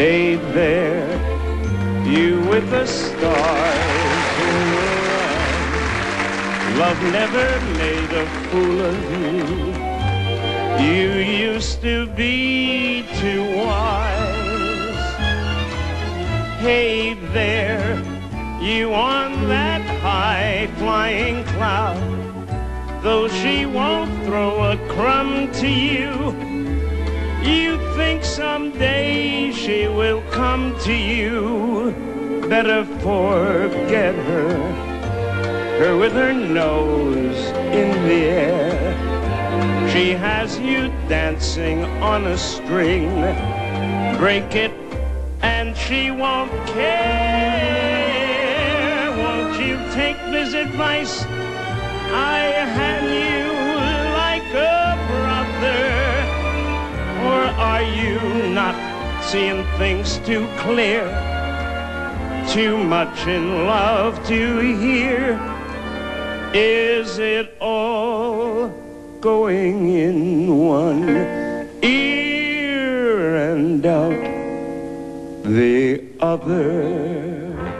there, you with the stars in your eyes. Love never made a fool of you. You used to be too wise. Hey there, you on that high flying cloud. Though she won't throw a crumb to you think someday she will come to you. Better forget her, her with her nose in the air. She has you dancing on a string. Break it and she won't care. Won't you take this advice? I hand not seeing things too clear? Too much in love to hear? Is it all going in one ear and out the other?